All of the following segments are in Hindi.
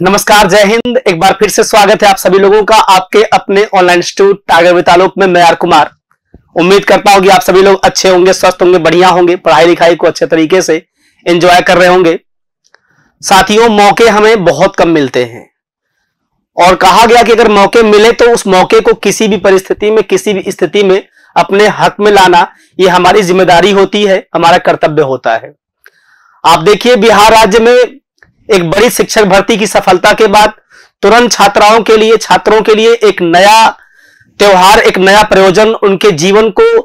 नमस्कार, जय हिंद। एक बार फिर से स्वागत है आप सभी लोगों का आपके अपने ऑनलाइन इंस्टीट्यूट टागर वितालोक में मैं आर कुमार। उम्मीद करता हूँ कि आप सभी लोग अच्छे होंगे, स्वस्थ होंगे, बढ़िया होंगे पढ़ाई लिखाई को अच्छे तरीके से एंजॉय कर रहे होंगे। साथियों, मौके हमें बहुत कम मिलते हैं। और कहा गया कि अगर मौके मिले तो उस मौके को किसी भी परिस्थिति में, किसी भी स्थिति में अपने हक में लाना, ये हमारी ज़िम्मेदारी होती है, हमारा कर्तव्य होता है। आप देखिए, बिहार राज्य में एक बड़ी शिक्षक भर्ती की सफलता के बाद तुरंत छात्राओं के लिए, छात्रों के लिए एक नया त्योहार, एक नया प्रयोजन उनके जीवन को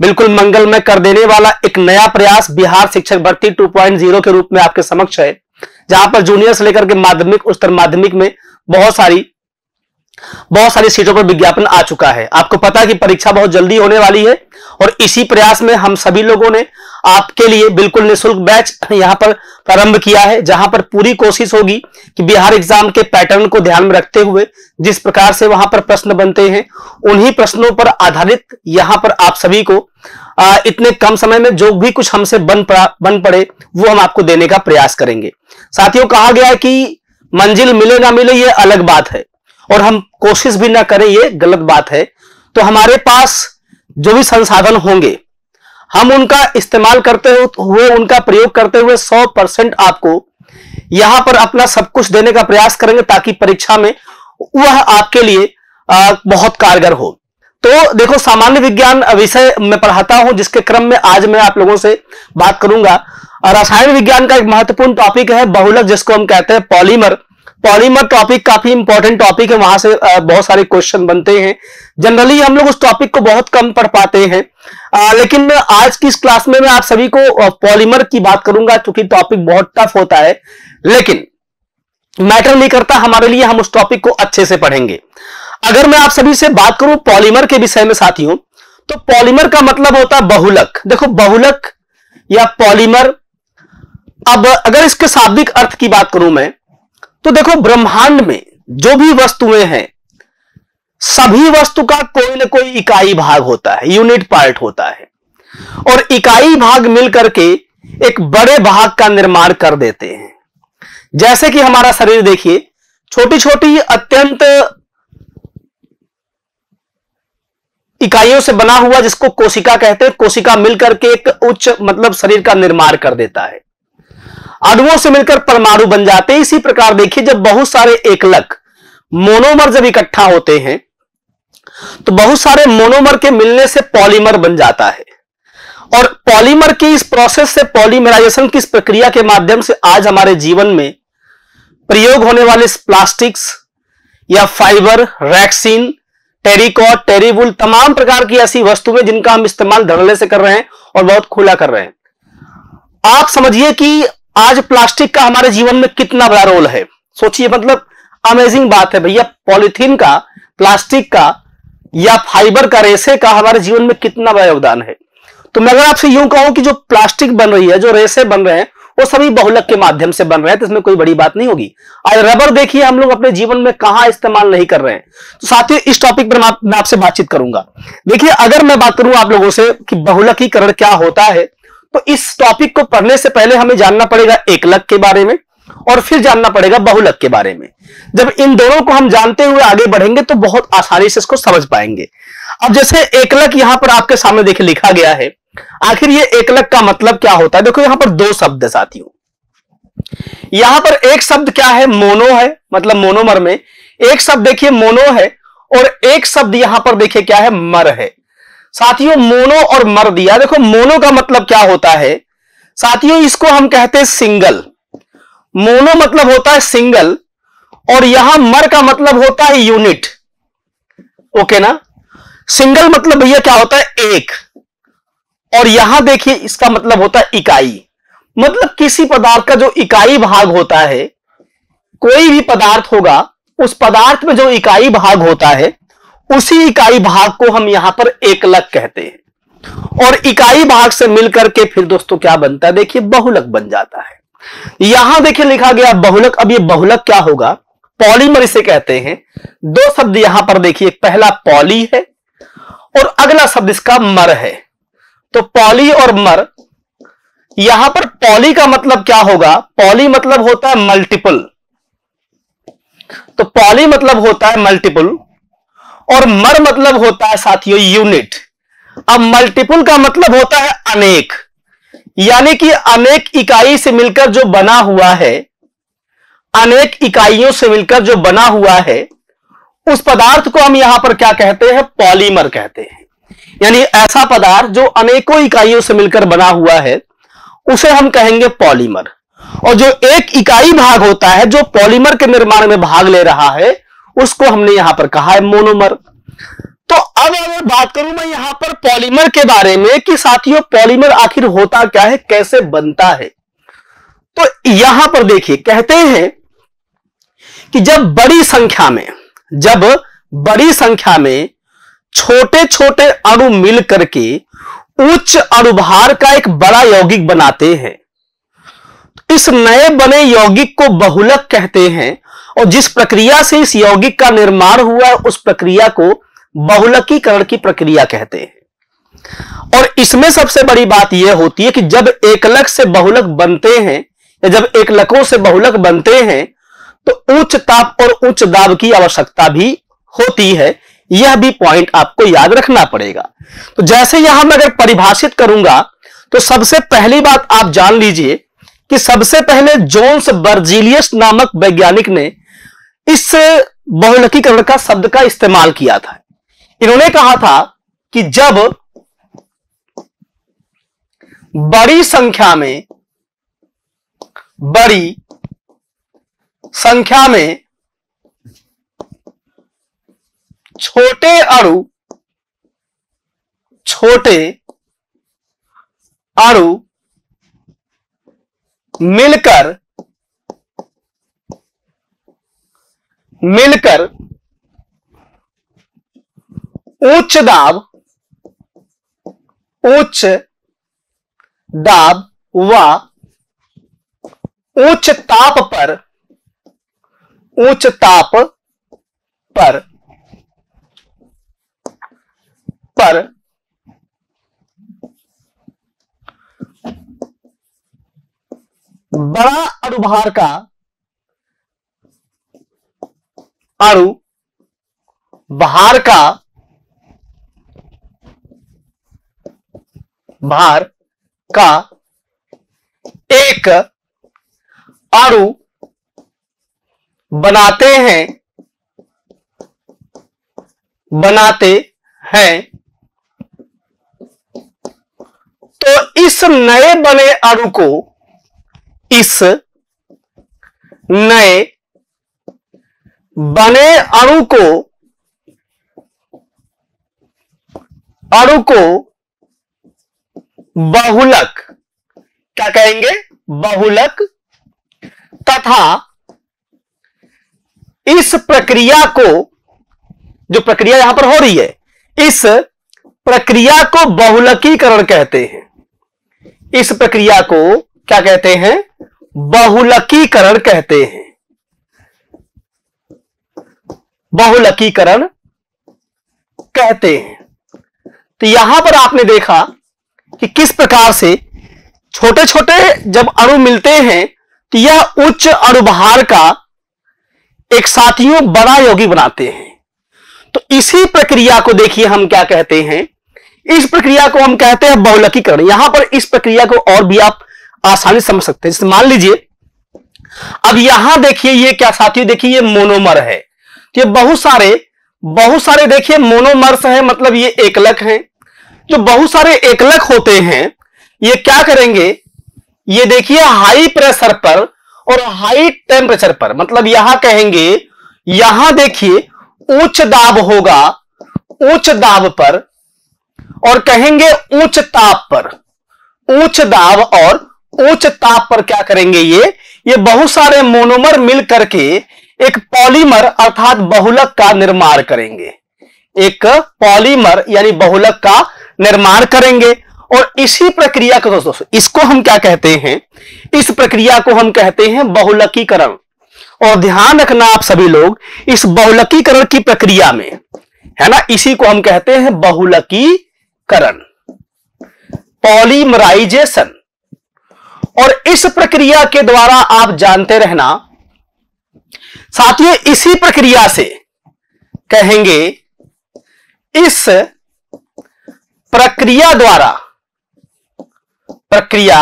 बिल्कुल मंगलमय कर देने वाला एक नया प्रयास बिहार शिक्षक भर्ती 2.0 के रूप में आपके समक्ष है, जहाँ पर जूनियर से लेकर के माध्यमिक, उच्चतर माध्यमिक में बहुत सारी बहुत सारी सीटों पर विज्ञापन आ चुका है। आपको पता है कि परीक्षा बहुत जल्दी होने वाली है और इसी प्रयास में हम सभी लोगों ने आपके लिए बिल्कुल निशुल्क बैच यहाँ पर प्रारंभ किया है जहाँ पर पूरी कोशिश होगी कि बिहार एग्ज़ाम के पैटर्न को ध्यान में रखते हुए जिस प्रकार से वहाँ पर प्रश्न बनते हैं उन्हीं प्रश्नों पर आधारित यहाँ पर आप सभी को आ, इतने कम समय में जो भी कुछ हमसे बन बन पड़े वो हम आपको देने का प्रयास करेंगे। साथियों कहा गया है कि मंजिल मिले ना मिले ये अलग बात है। और हम कोशिश भी ना करें, ये गलत बात है। तो हमारे पास जो भी संसाधन होंगे, हम उनका इस्तेमाल करते हुए, उनका प्रयोग करते हुए 100 परसेंट आपको यहाँ पर अपना सब कुछ देने का प्रयास करेंगे ताकि परीक्षा में वह आपके लिए बहुत कारगर हो। तो देखो, सामान्य विज्ञान विषय मैं पढ़ाता हूँ, जिसके क्रम में आज मैं आप लोगों से बात करूँगा। रसायन विज्ञान का एक महत्वपूर्ण टॉपिक है बहुलक, जिसको हम कहते हैं पॉलीमर पॉलीमर टॉपिक काफ़ी इंपॉर्टेंट टॉपिक है। वहाँ से बहुत सारे क्वेश्चन बनते हैं। जनरली हम लोग उस टॉपिक को बहुत कम पढ़ पाते हैं। आ, लेकिन आज की इस क्लास में मैं आप सभी को पॉलीमर की बात करूँगा क्योंकि टॉपिक बहुत टफ होता है। लेकिन मैटर नहीं करता हमारे लिए हम उस टॉपिक को अच्छे से पढ़ेंगे। अगर मैं आप सभी से बात करूँ पॉलीमर के विषय में साथियों तो पॉलीमर का मतलब होता है बहुलक। देखो बहुलक या पॉलीमर अब अगर इसके शाब्दिक अर्थ की बात करूँ मैं तो देखो, ब्रह्मांड में जो भी वस्तुएँ हैं, सभी वस्तु का कोई ना कोई इकाई भाग होता है यूनिट पार्ट होता है। और इकाई भाग मिलकर के एक बड़े भाग का निर्माण कर देते हैं। जैसे कि हमारा शरीर देखिए छोटी छोटी अत्यंत इकाइयों से बना हुआ जिसको कोशिका कहते हैं, कोशिका मिलकर के एक उच्च मतलब शरीर का निर्माण कर देता है। अणुओं से मिलकर परमाणु बन जाते हैं। इसी प्रकार देखिए, जब बहुत सारे एकलक मोनोमर जब इकट्ठा होते हैं तो बहुत सारे मोनोमर के मिलने से पॉलीमर बन जाता है। और पॉलीमर की इस प्रोसेस से पॉलीमराइजेशन की इस प्रक्रिया के माध्यम से आज हमारे जीवन में प्रयोग होने वाले प्लास्टिक्स या फाइबर रैक्सीन टेरिकॉट टेरीवुल तमाम प्रकार की ऐसी वस्तुएँ जिनका हम इस्तेमाल धड़ल्ले से कर रहे हैं और बहुत खुला कर रहे हैं। आप समझिए कि आज प्लास्टिक का हमारे जीवन में कितना बड़ा रोल है? सोचिए मतलब अमेजिंग बात है भैया, पॉलिथीन का, प्लास्टिक का या फाइबर का, रेसे का हमारे जीवन में कितना बड़ा योगदान है। तो मैं अगर आपसे यूँ कहूँ कि जो प्लास्टिक बन रही है, जो रेसे बन रहे हैं, वो सभी बहुलक के माध्यम से बन रहे हैं तो इसमें कोई बड़ी बात नहीं होगी। आज रबर देखिए, हम लोग अपने जीवन में कहा इस्तेमाल नहीं कर रहे हैं। तो साथियों, इस टॉपिक पर मैं आपसे बातचीत करूँगा। देखिए, अगर मैं बात करूँ आप लोगों से कि बहुलकीकरण क्या होता है तो इस टॉपिक को पढ़ने से पहले हमें जानना पड़ेगा एकलक के बारे में और फिर जानना पड़ेगा बहुलक के बारे में। जब इन दोनों को हम जानते हुए आगे बढ़ेंगे तो बहुत आसानी से इसको समझ पाएँगे। अब जैसे एकलक यहाँ पर आपके सामने देखिए लिखा गया है। आखिर ये एकलक का मतलब क्या होता है? देखो यहाँ पर दो शब्द साथियों। यहाँ पर एक शब्द क्या है? मोनो है मतलब मोनोमर में। एक शब्द देखिए मोनो है और एक शब्द यहाँ पर देखिए क्या है? मर है। साथियों, मोनो और मर दिया देखो, मोनो का मतलब क्या होता है? साथियों, इसको हम कहते हैं सिंगल। मोनो मतलब होता है सिंगल, और यहाँ मर का मतलब होता है यूनिट। ओके ना? सिंगल मतलब भैया क्या होता है? एक। और यहाँ देखिए, इसका मतलब होता है इकाई। मतलब किसी पदार्थ का जो इकाई भाग होता है, कोई भी पदार्थ होगा, उस पदार्थ में जो इकाई भाग होता है उसी इकाई भाग को हम यहाँ पर एकलक कहते हैं। और इकाई भाग से मिलकर के फिर दोस्तों क्या बनता है? देखिए, बहुलक बन जाता है। यहाँ देखिए लिखा गया बहुलक। अब ये बहुलक क्या होगा? पॉलीमर इसे कहते हैं। दो शब्द यहाँ पर देखिए, पहला पॉली है और अगला शब्द इसका मर है। तो पॉली और मर, यहाँ पर पॉली का मतलब क्या होगा? पॉली मतलब होता है मल्टीपल। तो पॉली मतलब होता है मल्टीपल और मर मतलब होता है साथियों यूनिट अब मल्टीपल का मतलब होता है अनेक. यानी कि अनेक इकाई से मिलकर जो बना हुआ है, अनेक इकाइयों से मिलकर जो बना हुआ है, उस पदार्थ को हम यहाँ पर क्या कहते हैं? पॉलीमर कहते हैं. यानी ऐसा पदार्थ जो अनेकों इकाइयों से मिलकर बना हुआ है, उसे हम कहेंगे पॉलीमर और जो एक इकाई भाग होता है, जो पॉलीमर के निर्माण में भाग ले रहा है उसको हमने यहाँ पर कहा है मोनोमर। तो अब अगर बात करूँ मैं यहाँ पर पॉलीमर के बारे में कि साथियों, पॉलीमर आखिर होता क्या है, कैसे बनता है? तो यहाँ पर देखिए, कहते हैं कि जब बड़ी संख्या में, जब बड़ी संख्या में छोटे छोटे अणु मिल करके उच्च अणुभार का एक बड़ा यौगिक बनाते हैं, इस नए बने यौगिक को बहुलक कहते हैं और जिस प्रक्रिया से इस यौगिक का निर्माण हुआ, उस प्रक्रिया को बहुलकीकरण की प्रक्रिया कहते हैं। और इसमें सबसे बड़ी बात यह होती है कि जब एकलक से बहुलक बनते हैं, या जब एकलकों से बहुलक बनते हैं तो उच्च ताप और उच्च दाब की आवश्यकता भी होती है। यह भी पॉइंट आपको याद रखना पड़ेगा। तो जैसे यहाँ मैं अगर परिभाषित करूँगा तो सबसे पहली बात आप जान लीजिए कि सबसे पहले जोन्स बर्जीलियस नामक वैज्ञानिक ने इस बहुलकीकरण का शब्द का इस्तेमाल किया था। इन्होंने कहा था कि जब बड़ी संख्या में, बड़ी संख्या में छोटे अणु छोटे अणु मिलकर मिलकर उच्च दाब उच्च दाब व उच्च ताप पर, उच्च ताप पर पर बड़ा अणुभार का अणु भार का भार का एक अणु बनाते हैं बनाते हैं। तो इस नए बने अणु को, इस नए बने अणु को अणु को बहुलक, क्या कहेंगे? बहुलक, तथा इस प्रक्रिया को, जो प्रक्रिया यहाँ पर हो रही है, इस प्रक्रिया को बहुलकीकरण कहते हैं। इस प्रक्रिया को क्या कहते हैं? बहुलकीकरण कहते हैं। बहुलकीकरण कहते हैं। तो यहाँ पर आपने देखा कि किस प्रकार से छोटे छोटे जब अणु मिलते हैं तो यह उच्च अणुभार का एक साथियों बड़ा योगी बनाते हैं। तो इसी प्रक्रिया को देखिए हम क्या कहते हैं। इस प्रक्रिया को हम कहते हैं बहुलकीकरण। यहाँ पर इस प्रक्रिया को और भी आप आसानी समझ सकते हैं। जैसे मान लीजिए, अब यहाँ देखिए, ये क्या साथियों, देखिए, ये मोनोमर है। तो ये बहुत सारे बहुत सारे देखिए मोनोमर्स हैं मतलब ये एकलक हैं। जो बहुत सारे एकलक होते हैं, ये क्या करेंगे? ये देखिए हाई प्रेशर पर और हाई टेम्परेचर पर मतलब यहाँ कहेंगे, यहाँ देखिए उच्च दाब होगा, उच्च दाब पर और कहेंगे उच्च ताप पर। उच्च दाब और उच्च ताप पर क्या करेंगे ये? ये बहुत सारे मोनोमर मिल करके एक पॉलीमर अर्थात बहुलक का निर्माण करेंगे। एक पॉलीमर यानी बहुलक का निर्माण करेंगे। और इसी प्रक्रिया को दोस्तों, इसको हम क्या कहते हैं? इस प्रक्रिया को हम कहते हैं बहुलकीकरण। और ध्यान रखना आप सभी लोग, इस बहुलकीकरण की प्रक्रिया में, है ना? इसी को हम कहते हैं बहुलकीकरण। पॉलीमराइजेशन। और इस प्रक्रिया के द्वारा आप जानते रहना साथियों, इसी प्रक्रिया से कहेंगे, इस प्रक्रिया द्वारा प्रक्रिया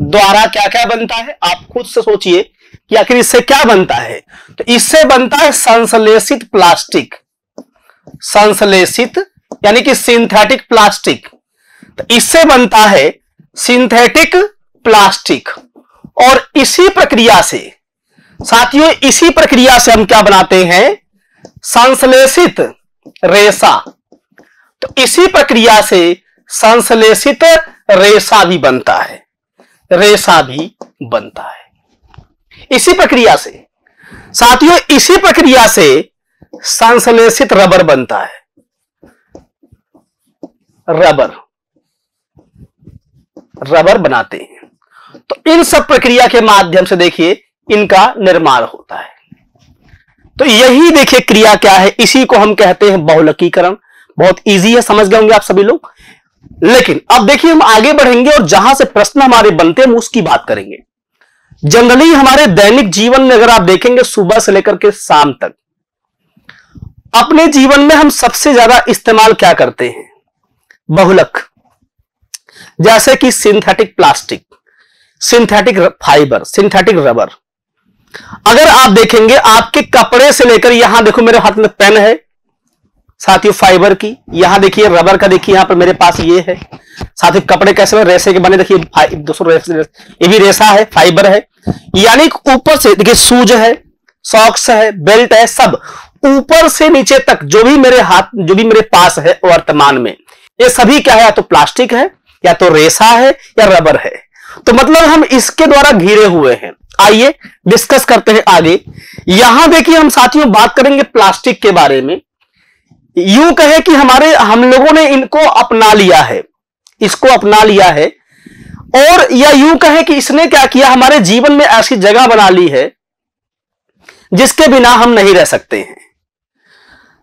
द्वारा क्या क्या बनता है? आप खुद से सोचिए कि आखिर इससे क्या बनता है। तो इससे बनता है संश्लेषित प्लास्टिक। संश्लेषित, यानी कि सिंथेटिक प्लास्टिक तो इससे बनता है सिंथेटिक प्लास्टिक और इसी प्रक्रिया से साथियों, इसी प्रक्रिया से हम क्या बनाते हैं? संश्लेषित रेशा। तो इसी प्रक्रिया से संश्लेषित रेशा भी बनता है। रेशा भी बनता है। इसी प्रक्रिया से। साथियों, इसी प्रक्रिया से संश्लेषित रबर बनता है। रबर। रबर बनाते हैं। तो इन सब प्रक्रिया के माध्यम से देखिए इनका निर्माण होता है। तो यही देखिए क्रिया क्या है, इसी को हम कहते हैं बहुलकीकरण। बहुत इजी है, समझ गए होंगे आप सभी लोग। लेकिन अब देखिए हम आगे बढ़ेंगे और जहाँ से प्रश्न हमारे बनते हैं, हम उसकी बात करेंगे। जनरली हमारे दैनिक जीवन में अगर आप देखेंगे, सुबह से लेकर के शाम तक, अपने जीवन में हम सबसे ज़्यादा इस्तेमाल क्या करते हैं? बहुलक। जैसे कि synthetic plastic synthetic fibre synthetic rubber अगर आप देखेंगे, आपके कपड़े से लेकर, यहाँ देखो मेरे हाथ में पेन है साथ ही फाइबर की, यहाँ देखिए रबर का, देखिए यहाँ पर मेरे पास ये है। साथ ही कपड़े कैसे रेसे के बने, देखिए दोस्तों ये भी रेसा है, फाइबर है। यानी ऊपर से, देखिए, सूज है, सॉक्स है, बेल्ट है, सब ऊपर से नीचे तक, जो भी मेरे हाथ, जो भी मेरे पास है वर्तमान में, ये सभी क्या है? या तो प्लास्टिक है, या तो रेसा है, या रबर है। तो मतलब हम इसके द्वारा घिरे हुए हैं। आइए डिस्कस करते हैं आगे। यहाँ देखिए हम साथियों बात करेंगे प्लास्टिक के बारे में। यूँ कहे कि हमारे, हम लोगों ने इनको अपना लिया है। इसको अपना लिया है। और या यूँ कहे कि इसने क्या किया, हमारे जीवन में ऐसी जगह बना ली है, जिसके बिना हम नहीं रह सकते हैं।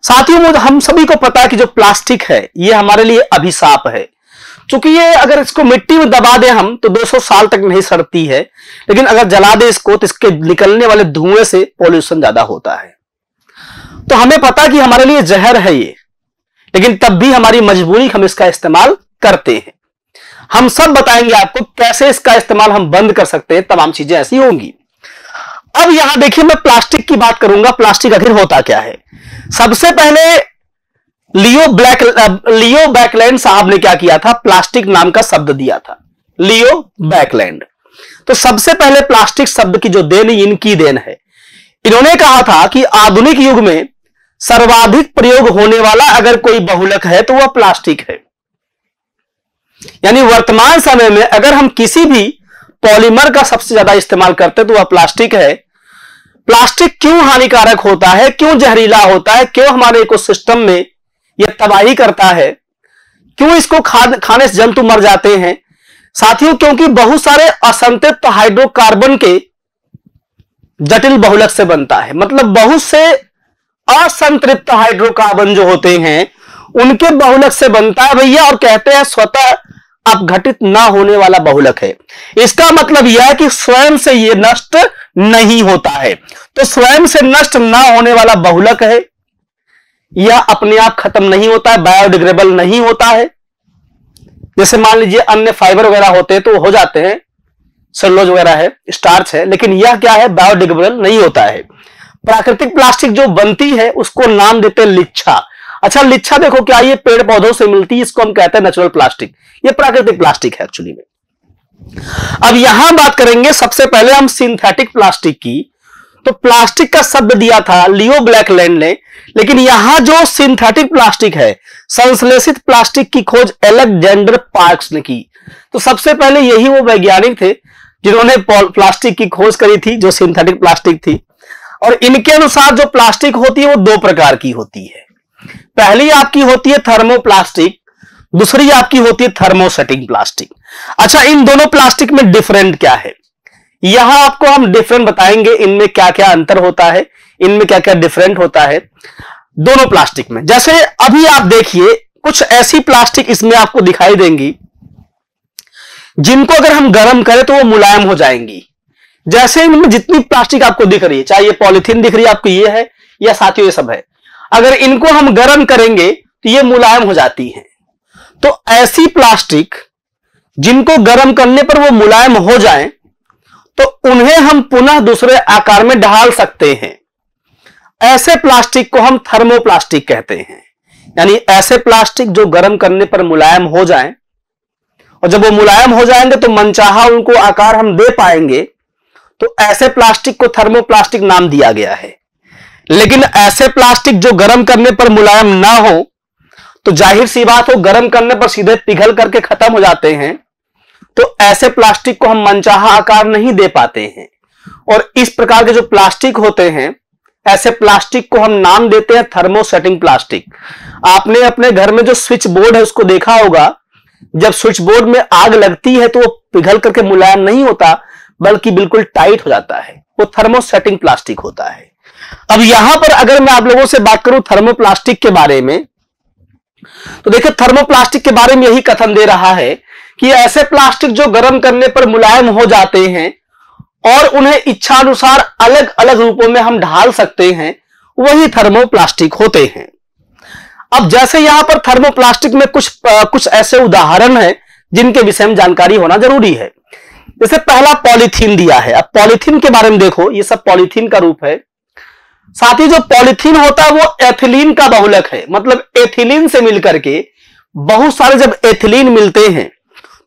साथियों, हम सभी को पता है कि जो प्लास्टिक है, ये हमारे लिए अभिशाप है। क्योंकि ये अगर इसको मिट्टी में दबा दें हम तो 200 साल तक नहीं सड़ती है, लेकिन अगर जला दे इसको तो इसके निकलने वाले धुएँ से पॉल्यूशन ज़्यादा होता है। तो हमें पता कि हमारे लिए जहर है ये, लेकिन तब भी हमारी मजबूरी हम इसका इस्तेमाल करते हैं। हम सब बताएँगे आपको कैसे इसका इस्तेमाल हम बंद कर सकते हैं, तमाम चीज़ें ऐसी होंगी। अब यहाँ देखिए मैं प्लास्टिक की बात करूँगा, प्लास्टिक आखिर होता क्या है? सबसे पहले लियो ब्लैक लियो बैकलैंड साहब ने क्या किया था? प्लास्टिक नाम का शब्द दिया था। लियो बैकलैंड। तो सबसे पहले प्लास्टिक शब्द की जो देन, इनकी देन है। इन्होंने कहा था कि आधुनिक युग में सर्वाधिक प्रयोग होने वाला अगर कोई बहुलक है तो वह प्लास्टिक है। यानी वर्तमान समय में अगर हम किसी भी पॉलीमर का सबसे ज़्यादा इस्तेमाल करते तो वह प्लास्टिक है। प्लास्टिक क्यों हानिकारक होता है? क्यों जहरीला होता है? क्यों हमारे इकोसिस्टम में यह तबाही करता है। क्यों इसको खा, खाने से जंतु मर जाते हैं? साथियों क्योंकि बहुत सारे असंतृप्त हाइड्रोकार्बन के जटिल बहुलक से बनता है। मतलब बहुत से असंतृप्त हाइड्रोकार्बन जो होते हैं उनके बहुलक से बनता है भैया और कहते हैं स्वतः अपघटित ना होने वाला बहुलक है। इसका मतलब यह है कि स्वयं से यह नष्ट नहीं होता है। तो स्वयं से नष्ट ना होने वाला बहुलक है। यह अपने आप खत्म नहीं होता है बायोडिग्रेबल नहीं होता है। जैसे मान लीजिए अन्य फाइबर वगैरह होते हैं तो हो जाते हैं सेलोज वगैरह है स्टार्च है, लेकिन यह क्या है बायोडिग्रेबल नहीं होता है। प्राकृतिक प्लास्टिक जो बनती है, उसको नाम देते हैं लिच्छा। अच्छा लिच्छा देखो क्या ये पेड़ पौधों से मिलती है, इसको हम कहते हैं नेचुरल प्लास्टिक ये प्राकृतिक प्लास्टिक है एक्चुअली में। अब यहाँ बात करेंगे, सबसे पहले हम सिंथेटिक प्लास्टिक की। तो प्लास्टिक का शब्द दिया था, लियो ब्लैकलैंड ने। लेकिन यहाँ जो सिंथेटिक प्लास्टिक है, संश्लेषित प्लास्टिक की खोज एलेक्जेंडर पार्क्स ने की। तो सबसे पहले यही वो वैज्ञानिक थे जिन्होंने प्लास्टिक की खोज करी थी, जो सिंथेटिक प्लास्टिक थी। और इनके अनुसार जो प्लास्टिक होती है, वो दो प्रकार की होती है। पहली आपकी होती है थर्मोप्लास्टिक, दूसरी आपकी होती है थर्मोसेटिंग प्लास्टिक। अच्छा इन दोनों प्लास्टिक में डिफरेंट क्या है? यहाँ आपको हम डिफरेंट बताएँगे इनमें क्या क्या अंतर होता है, इनमें क्या क्या डिफरेंट होता है, दोनों प्लास्टिक में। जैसे अभी आप देखिए, कुछ ऐसी प्लास्टिक इसमें आपको दिखाई देंगी, जिनको अगर हम गर्म करें तो वो मुलायम हो जाएँगी। जैसे इनमें जितनी प्लास्टिक आपको दिख रही है, चाहे ये पॉलिथीन दिख रही है, आपको ये है, या साथियों, ये सब है, अगर इनको हम गर्म करेंगे तो ये मुलायम हो जाती है। तो ऐसी प्लास्टिक जिनको गर्म करने पर वो मुलायम हो जाएँ तो उन्हें हम पुनः दूसरे आकार में ढाल सकते हैं। ऐसे प्लास्टिक को हम थर्मोप्लास्टिक कहते हैं। यानी ऐसे प्लास्टिक जो गर्म करने पर मुलायम हो जाएँ, और जब वो मुलायम हो जाएँगे तो मनचाहा उनको आकार हम दे पाएँगे। तो ऐसे प्लास्टिक को थर्मोप्लास्टिक नाम दिया गया है। लेकिन ऐसे प्लास्टिक जो गर्म करने पर मुलायम ना हो तो ज़ाहिर सी बात हो, गर्म करने पर सीधे पिघल करके खत्म हो जाते हैं। तो ऐसे प्लास्टिक को हम मनचाहा आकार नहीं दे पाते हैं। और इस प्रकार के जो प्लास्टिक होते हैं, ऐसे प्लास्टिक को हम नाम देते हैं थर्मोसेटिंग प्लास्टिक। आपने अपने घर में जो स्विच बोर्ड है, उसको देखा होगा, जब स्विच बोर्ड में आग लगती है तो वो पिघल करके मुलायम नहीं होता, बल्कि बिल्कुल टाइट हो जाता है। वो थर्मोसेटिंग प्लास्टिक होता है। अब यहाँ पर अगर मैं आप लोगों से बात करूँ थर्मोप्लास्टिक के बारे में तो देखिए थर्मोप्लास्टिक के बारे में यही कथन दे रहा है कि ऐसे प्लास्टिक जो गर्म करने पर मुलायम हो जाते हैं और उन्हें इच्छानुसार अलग अलग रूपों में हम ढाल सकते हैं वही थर्मोप्लास्टिक होते हैं। अब जैसे यहाँ पर थर्मोप्लास्टिक में कुछ आ, कुछ ऐसे उदाहरण हैं जिनके विषय में जानकारी होना ज़रूरी है। जैसे पहला पॉलीथीन दिया है। अब पॉलीथीन के बारे में देखो ये सब पॉलीथीन का रूप है। साथ ही जो पॉलीथीन होता है वो एथिलीन का बहुलक है। मतलब एथिलीन से मिलकर के बहुत सारे जब एथिलीन मिलते हैं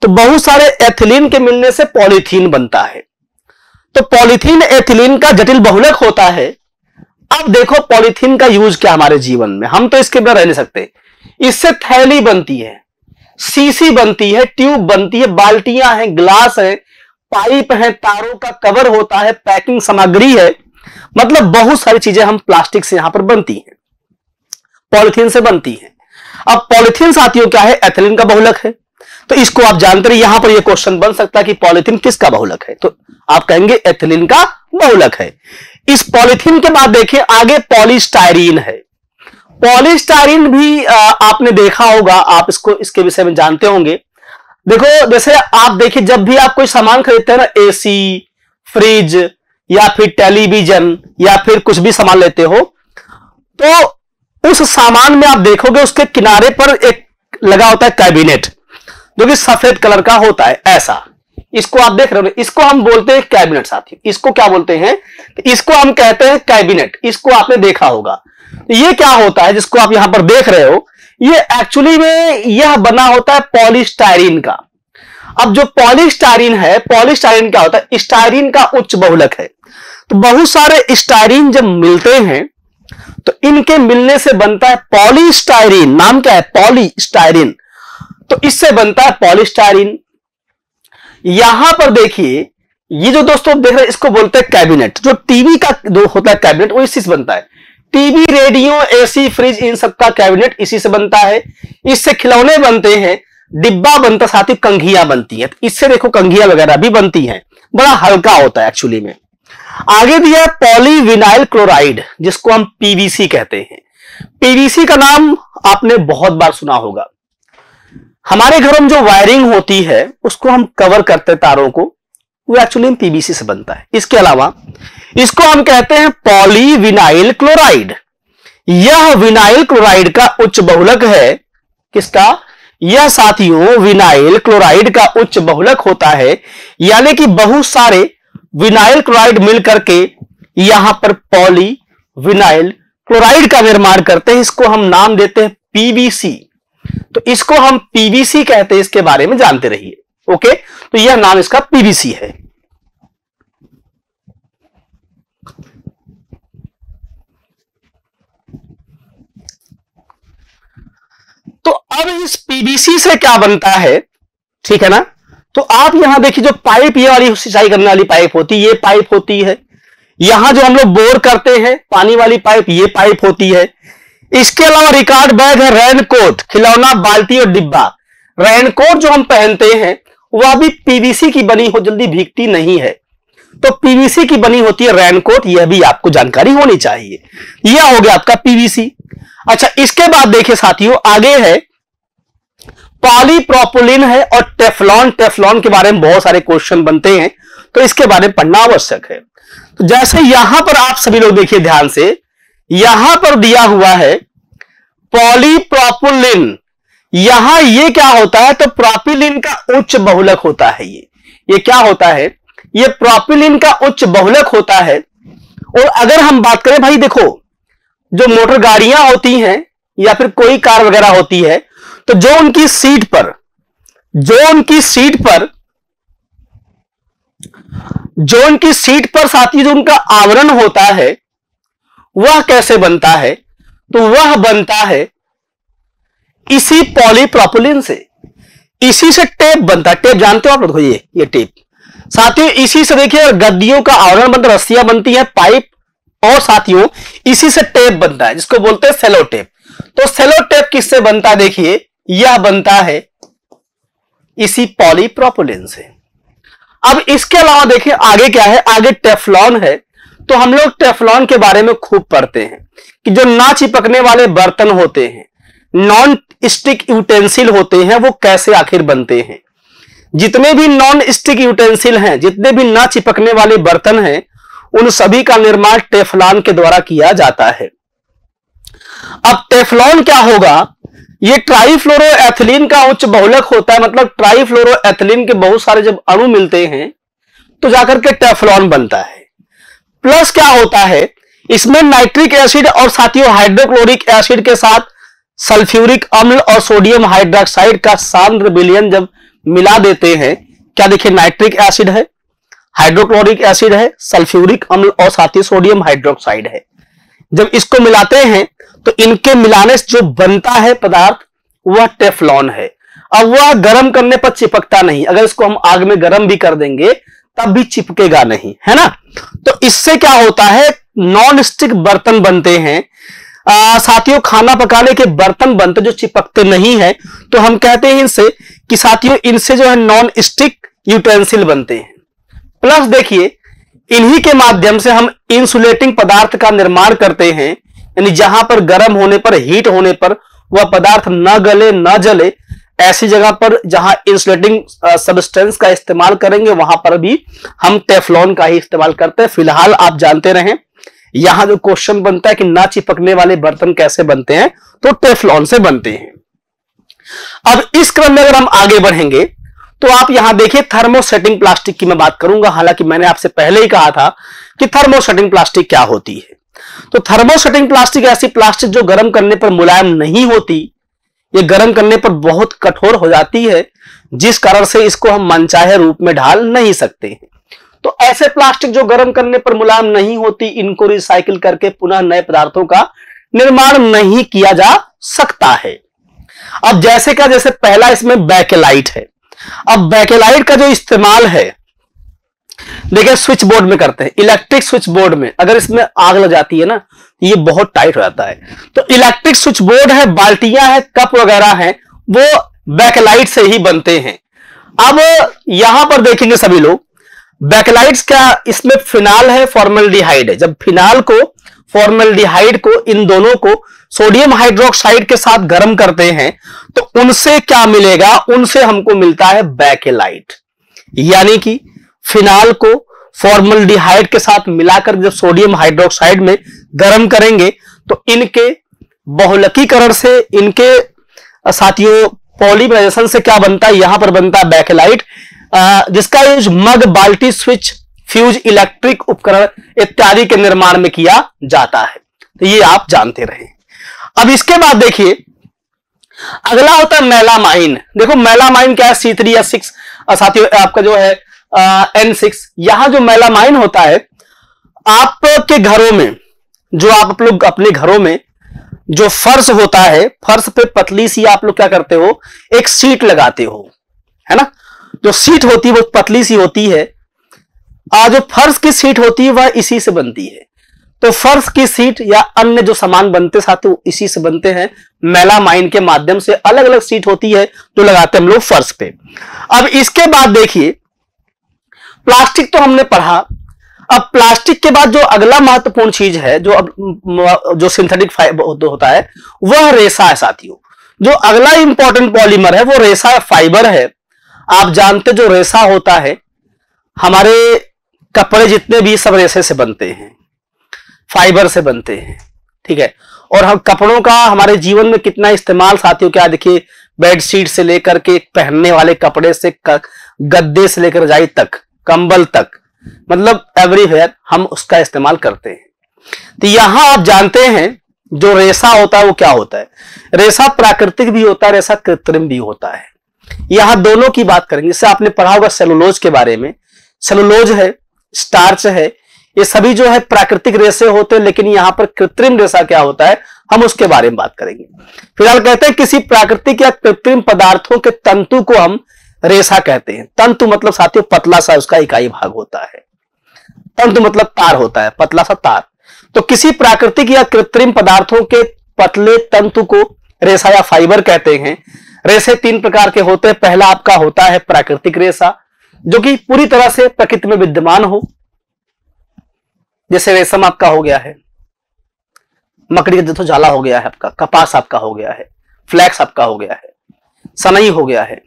तो बहुत सारे एथिलीन के मिलने से पॉलीथीन बनता है। तो पॉलीथीन एथिलीन का जटिल बहुलक होता है। अब देखो पॉलीथीन का यूज़ क्या हमारे जीवन में। हम तो इसके बिना रह नहीं सकते। इससे थैली बनती है, सीसी बनती है, ट्यूब बनती है, बाल्टियाँ हैं, ग्लास है, पाइप है, तारों का कवर होता है, पैकिंग सामग्री है। मतलब बहुत सारी चीज़ें हम प्लास्टिक से यहाँ पर बनती हैं। पॉलिथीन से बनती हैं। अब पॉलिथीन साथियों, क्या है? एथिलीन का बहुलक है। तो इसको आप जानते रहे यहाँ पर यह क्वेश्चन बन सकता है कि पॉलिथीन किसका बहुलक है? तो आप कहेंगे एथिलीन का बहुलक है। इस पॉलिथीन के बाद देखिए, आगे पॉलिस्टायरीन है। पॉलिस्टायरीन भी आपने देखा होगा, आप इसको, इसके विषय में जानते होंगे। देखो, जैसे आप देखिए, जब भी आप कोई सामान खरीदते हैं ना एसी फ्रिज या फिर टेलीविज़न या फिर कुछ भी सामान लेते हो तो उस सामान में आप देखोगे, उसके किनारे पर एक लगा होता है कैबिनेट जो कि सफ़ेद कलर का होता है, ऐसा। इसको आप देख रहे हो, इसको हम बोलते हैं कैबिनेट साथी इसको क्या बोलते हैं? इसको हम कहते हैं कैबिनेट। इसको आपने देखा होगा। तो ये क्या होता है, जिसको आप यहाँ पर देख रहे हो, ये एक्चुअली में यह बना होता है पॉलिस्टायरीन का। अब जो पॉलिस्टायरीन है पॉलिस्टायरीन क्या होता है? स्टायरीन का उच्च बहुलक है। तो बहुत सारे स्टायरीन जब मिलते हैं तो इनके मिलने से बनता है पॉलीस्टायरीन नाम क्या है? पॉलीस्टायरीन तो इससे बनता है पॉलिस्टाइरिन यहाँ पर देखिए, ये जो दोस्तों देख रहे हैं, इसको बोलते हैं कैबिनेट जो टीवी का जो होता है कैबिनेट वो इसी से बनता है। टीवी रेडियो एसी फ्रिज इन सब का कैबिनेट इसी से बनता है। इससे खिलौने बनते हैं, डिब्बा बनता, साथ ही कंघिया बनती है। इससे देखो कंघिया वगैरह भी बनती हैं। बड़ा हल्का होता है एक्चुअली में। आगे दिया है पॉलीविनाइल क्लोराइड जिसको हम पीवीसी कहते हैं। पीवीसी का नाम आपने बहुत बार सुना होगा। हमारे घरों में जो वायरिंग होती है, उसको हम कवर करते तारों को, वो एक्चुअली पीवीसी से बनता है। इसके अलावा, इसको हम कहते हैं पॉलीविनाइल क्लोराइड यह विनाइल क्लोराइड का उच्च बहुलक है। किसका? यह साथियों विनाइल क्लोराइड का उच्च बहुलक होता है। यानी कि बहुत सारे विनाइल क्लोराइड मिलकर के यहाँ पर पॉली विनाइल क्लोराइड का निर्माण करते हैं। इसको हम नाम देते हैं पीवीसी तो इसको हम पीवीसी कहते हैं, इसके बारे में जानते रहिए। ओके तो यह नाम इसका पीवीसी है। तो अब इस पीवीसी से क्या बनता है? ठीक है ना? तो आप यहाँ देखिए, जो पाइप, ये वाली सिंचाई करने वाली पाइप होती है, ये पाइप होती है। यहाँ जो हम लोग बोर करते हैं, पानी वाली पाइप, ये पाइप होती है। इसके अलावा रिकॉर्ड बैग है रेनकोट खिलौना, बाल्टी और डिब्बा। रेनकोट जो हम पहनते हैं, वह भी पीवीसी की बनी हो, जल्दी भीगती नहीं है। तो पीवीसी की बनी होती है रेनकोट यह भी आपको जानकारी होनी चाहिए। यह हो गया आपका पीवीसी। अच्छा इसके बाद देखिए साथियों, आगे है पॉलीप्रोपोलिन है और टेफलॉन। टेफलॉन के बारे में बहुत सारे क्वेश्चन बनते हैं तो इसके बारे में पढ़ना आवश्यक है। तो जैसे यहाँ पर आप सभी लोग देखिए ध्यान से यहाँ पर दिया हुआ है पॉलीप्रोपुलिन। यहाँ ये क्या होता है? तो प्रोपिलिन का उच्च बहुलक होता है ये। ये क्या होता है? ये प्रोपिलिन का उच्च बहुलक होता है। और अगर हम बात करें, भाई देखो, जो मोटर गाड़ियाँ होती हैं या फिर कोई कार वगैरह होती है तो जो उनकी सीट पर, जो उनकी सीट पर, जो उनकी सीट पर साथ ही जो उनका आवरण होता है वह कैसे बनता है? तो वह बनता है इसी पॉलीप्रोपुलिन से। इसी से टेप बनता है। टेप जानते हो आप ये ये टेप साथियों, इसी से देखिए, गद्दियों का आवरण बनता रस्सियाँ बनती है पाइप और साथियों, इसी से टेप बनता है, जिसको बोलते हैं सेलो टेप तो सेलो टेप किससे बनता है? देखिए, यह बनता है इसी पॉलीप्रोपुलिन से। अब इसके अलावा देखिए, आगे क्या है? आगे टेफ्लॉन है। तो हम लोग टेफलॉन के बारे में खूब पढ़ते हैं कि जो ना चिपकने वाले बर्तन होते हैं नॉन स्टिक यूटेंसिल होते हैं, वो कैसे आखिर बनते हैं? जितने भी नॉन स्टिक यूटेंसिल हैं, जितने भी ना चिपकने वाले बर्तन हैं, उन सभी का निर्माण टेफलॉन के द्वारा किया जाता है। अब टेफलॉन क्या होगा? ये ट्राईफ्लोरो एथिलीन का उच्च बहुलक होता है मतलब ट्राईफ्लोरो एथिलीन के बहुत सारे जब अणु मिलते हैं तो जाकर के टेफलॉन बनता है। प्लस क्या होता है? इसमें नाइट्रिक एसिड और साथियों, हाइड्रोक्लोरिक एसिड के साथ सल्फ्यूरिक अम्ल और सोडियम हाइड्रोक्साइड का सांद्र विलयन जब मिला देते हैं, क्या देखिए नाइट्रिक एसिड है, हाइड्रोक्लोरिक एसिड है, सल्फ्यूरिक अम्ल और साथ ही सोडियम हाइड्रोक्साइड है। जब इसको मिलाते हैं तो इनके मिलाने से जो बनता है पदार्थ, वह टेफलॉन है। अब वह गर्म करने पर चिपकता नहीं। अगर इसको हम आग में गर्म भी कर देंगे तब भी चिपकेगा नहीं, है ना? तो इससे क्या होता है नॉन स्टिक बर्तन बनते हैं। साथियों, खाना पकाने के बर्तन बनते जो चिपकते नहीं है तो हम कहते हैं इनसे कि साथियों, इनसे जो है नॉन स्टिक यूटेंसिल बनते हैं। प्लस देखिए, इन्हीं के माध्यम से हम इंसुलेटिंग पदार्थ का निर्माण करते हैं, यानी जहाँ पर गर्म होने पर हीट होने पर, वह पदार्थ न गले, न जले ऐसी जगह पर जहाँ इंसुलेटिंग सब्सटेंस का इस्तेमाल करेंगे, वहाँ पर भी हम टेफ्लॉन का ही इस्तेमाल करते हैं। फ़िलहाल आप जानते रहें, यहाँ जो क्वेश्चन बनता है कि ना चिपकने वाले बर्तन कैसे बनते हैं तो टेफ्लॉन से बनते हैं। अब इस क्रम में अगर हम आगे बढ़ेंगे तो आप यहाँ देखिए थर्मोसेटिंग प्लास्टिक की मैं बात करूँगा। हालाँकि मैंने आपसे पहले ही कहा था कि थर्मोसेटिंग प्लास्टिक क्या होती है। तो थर्मोसेटिंग प्लास्टिक ऐसी प्लास्टिक जो गर्म करने पर मुलायम नहीं होती ये गर्म करने पर बहुत कठोर हो जाती है, जिस कारण से इसको हम मनचाहे रूप में ढाल नहीं सकते। हैं तो ऐसे प्लास्टिक जो गर्म करने पर मुलायम नहीं होती, इनको रिसाइकिल करके पुनः नए पदार्थों का निर्माण नहीं किया जा सकता है। अब जैसे का जैसे पहला इसमें बैकेलाइट है। अब बैकेलाइट का जो इस्तेमाल है देखिए स्विच बोर्ड में करते हैं। इलेक्ट्रिक स्विच बोर्ड में, अगर इसमें आग लग जाती है ना, ये बहुत टाइट हो जाता है। तो इलेक्ट्रिक स्विच बोर्ड है, बाल्टियाँ है कप वगैरह है, वो बैकलाइट से ही बनते हैं। अब यहाँ पर देखेंगे सभी लोग बैकलाइट्स क्या, इसमें फिनाल है फॉर्मल्डिहाइड है। जब फिनाल को फॉर्मल्डिहाइड को, इन दोनों को सोडियम हाइड्रोक्साइड के साथ गर्म करते हैं तो उनसे क्या मिलेगा? उनसे हमको मिलता है बैकेलाइट यानी कि फिनाल को फॉर्मल्डिहाइड के साथ मिलाकर जब सोडियम हाइड्रोक्साइड में गर्म करेंगे तो इनके बहुलकीकरण से, इनके साथियों पॉलीमराइजेशन से क्या बनता है? यहाँ पर बनता है बैकेलाइट जिसका यूज़ मग, बाल्टी स्विच फ्यूज इलेक्ट्रिक उपकरण इत्यादि के निर्माण में किया जाता है। तो ये आप जानते रहे। अब इसके बाद देखिए, अगला होता है मेलामाइन देखो मेलामाइन क्या है? सी थ्री या सिक्स साथियों, आपका जो है एन सिक्स यहाँ जो मेलामाइन होता है आपके घरों में, जो आप लोग अपने घरों में, जो फर्श होता है, फर्श पे पतली सी आप लोग क्या करते हो, एक सीट लगाते हो, है ना? जो सीट होती है, वो पतली सी होती है और जो फर्श की सीट होती है, वह इसी से बनती है। तो फर्श की सीट या अन्य जो सामान बनते साथ इसी से बनते हैं। मेलामाइन के माध्यम से अलग अलग सीट होती है, जो लगाते हम लोग फर्श पे। अब इसके बाद देखिए प्लास्टिक तो हमने पढ़ा। अब प्लास्टिक के बाद जो अगला महत्वपूर्ण चीज़ है, जो अब जो सिंथेटिक फाइबर होता है, वह रेसा है साथियों। जो अगला इंपॉर्टेंट पॉलीमर है, वो रेसा फाइबर है। आप जानते जो रेसा होता है, हमारे कपड़े जितने भी सब रेसे से बनते हैं फाइबर से बनते हैं, ठीक है? और हम कपड़ों का हमारे जीवन में कितना इस्तेमाल साथियों क्या, देखिए बेडशीट से लेकर के पहनने वाले कपड़े से गद्दे से लेकर रजाई तक कंबल तक। मतलब एवरीवेयर हम उसका इस्तेमाल करते हैं। तो यहाँ आप जानते हैं जो रेसा होता है वो क्या होता है। रेशा प्राकृतिक भी होता है, रेशा कृत्रिम भी होता है। यहाँ दोनों की बात करेंगे। इससे आपने पढ़ा होगा सेलुलोज के बारे में। सेलुलोज है, स्टार्च है, ये सभी जो है प्राकृतिक रेसे होते हैं, लेकिन यहाँ पर कृत्रिम रेशा क्या होता है, हम उसके बारे में बात करेंगे। फ़िलहाल कहते हैं किसी प्राकृतिक या कृत्रिम पदार्थों के तंतु को हम रेसा कहते हैं। तंतु मतलब साथियों, पतला सा उसका इकाई भाग होता है। तंतु मतलब तार होता है, पतला सा तार। तो किसी प्राकृतिक या कृत्रिम पदार्थों के पतले तंतु को रेसा या फाइबर कहते हैं। रेसे तीन प्रकार के होते हैं। पहला आपका होता है प्राकृतिक रेसा, जो कि पूरी तरह से प्रकृति में विद्यमान हो। जैसे रेशम आपका हो गया है, मकड़ी का देखो जाला हो गया है आपका, कपास आपका हो गया है, फ्लैक्स आपका हो गया है, सनई हो गया है।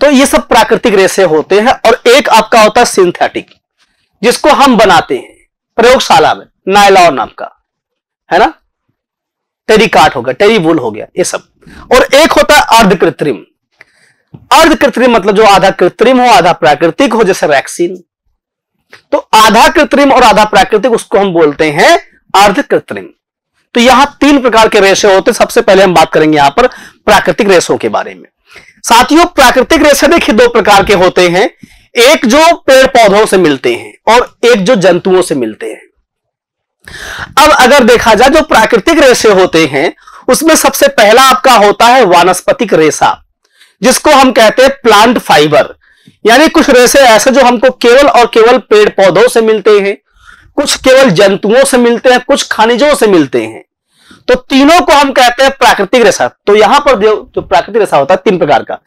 तो ये सब प्राकृतिक रेसे होते हैं और एक आपका होता है सिंथेटिक जिसको हम बनाते हैं प्रयोगशाला में नायलॉन नाम का, है ना? टेरिकाट हो गया टेरी वुल हो गया, ये सब। और एक होता है अर्ध कृत्रिम। अर्ध कृत्रिम मतलब जो आधा कृत्रिम हो, आधा प्राकृतिक हो, जैसे वैक्सीन तो आधा कृत्रिम और आधा प्राकृतिक, उसको हम बोलते हैं अर्ध कृत्रिम। तो यहाँ तीन प्रकार के रेशे होते सबसे पहले हम बात करेंगे यहाँ पर प्राकृतिक रेशों के बारे में। साथियों, प्राकृतिक रेशे देखिए दो प्रकार के होते हैं। एक जो पेड़ पौधों से मिलते हैं और एक जो जंतुओं से मिलते हैं। अब अगर देखा जाए जो प्राकृतिक रेशे होते हैं, उसमें सबसे पहला आपका होता है वानस्पतिक रेशा, जिसको हम कहते हैं प्लांट फाइबर यानी कुछ रेशे ऐसे जो हमको केवल और केवल पेड़ पौधों से मिलते हैं, कुछ केवल जंतुओं से मिलते हैं, कुछ खनिजों से मिलते हैं। तो तीनों को हम कहते हैं प्राकृतिक रेशा तो यहाँ पर जो प्राकृतिक रेशा होता है, तीन प्रकार का।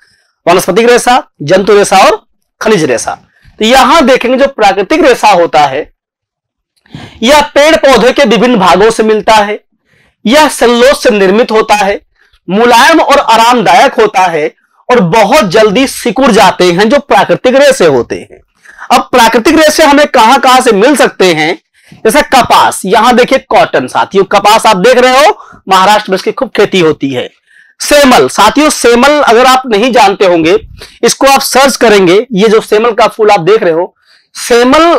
वनस्पतिक रेशा जंतु रेशा और खनिज रेशा तो यहाँ देखेंगे जो प्राकृतिक रेशा होता है, यह पेड़ पौधे के विभिन्न भागों से मिलता है, यह सेल्लोज से निर्मित होता है, मुलायम और आरामदायक होता है और बहुत जल्दी सिकुड़ जाते हैं जो प्राकृतिक रेसे होते हैं। अब प्राकृतिक रेशे हमें कहाँ कहाँ से मिल सकते हैं? जैसे कपास, यहाँ देखिए कॉटन साथियों, कपास आप देख रहे हो, महाराष्ट्र में इसकी खूब खेती होती है। सेमल, साथियों, सेमल अगर आप नहीं जानते होंगे, इसको आप सर्च करेंगे, ये जो सेमल का फूल आप देख रहे हो, सेमल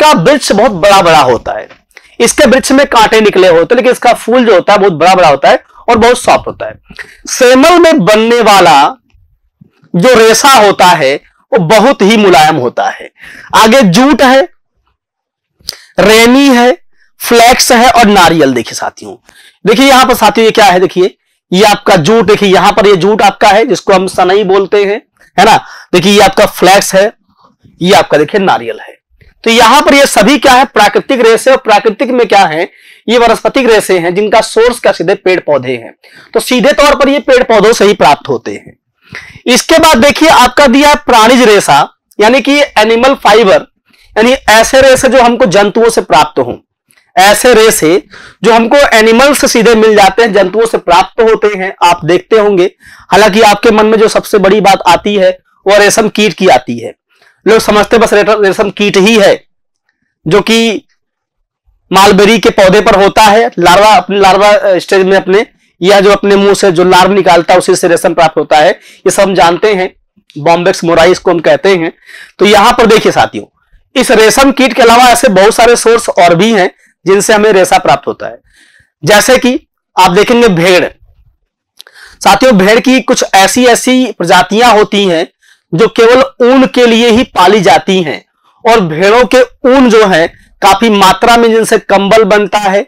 का वृक्ष बहुत बड़ा बड़ा होता है। इसके वृक्ष में कांटे निकले होते हैं, लेकिन इसका फूल जो होता है, बहुत बड़ा बड़ा होता है और बहुत सॉफ्ट होता है। सेमल में बनने वाला जो रेशा होता है, वो बहुत ही मुलायम होता है। आगे जूट है रेनी है, फ्लैक्स है और नारियल। देखिए साथियों, देखिए यहाँ पर साथियों ये क्या है, देखिए, ये आपका जूट, देखिए यहाँ पर ये जूट आपका है, जिसको हम सनई बोलते हैं, है ना? देखिए ये आपका फ्लैक्स है, ये आपका देखिए नारियल है। तो यहाँ पर ये सभी क्या है, प्राकृतिक रेसे, और प्राकृतिक में क्या है, ये वनस्पतिक रेसे हैं, जिनका सोर्स क्या, सीधे पेड़ पौधे हैं। तो सीधे तौर पर ये पेड़ पौधों से ही प्राप्त होते हैं। इसके बाद देखिए आपका दिया प्राणिज रेसा, यानी कि एनिमल फाइबर यानी ऐसे रेसे जो हमको जंतुओं से प्राप्त हो। ऐसे रेसे जो हमको एनिमल से सीधे मिल जाते हैं, जंतुओं से प्राप्त होते हैं। आप देखते होंगे, हालाँकि आपके मन में जो सबसे बड़ी बात आती है, वो रेशम कीट की आती है। लोग समझते बस रेशम कीट ही है, जो कि मालबेरी के पौधे पर होता है। लार्वा, अपने लार्वा स्टेज में अपने, या जो अपने मुँह से जो लार्व निकालता है, उसी से रेशम प्राप्त होता है। ये सब हम जानते हैं बॉम्बेक्स मोराइस को हम कहते हैं। तो यहाँ पर देखिए साथियों इस रेशम कीट के अलावा ऐसे बहुत सारे सोर्स और भी हैं जिनसे हमें रेशा प्राप्त होता है। जैसे कि आप देखेंगे भेड़। साथियों, भेड़ की कुछ ऐसी ऐसी प्रजातियाँ होती हैं जो केवल ऊन के लिए ही पाली जाती हैं और भेड़ों के ऊन जो है काफ़ी मात्रा में जिनसे कंबल बनता है,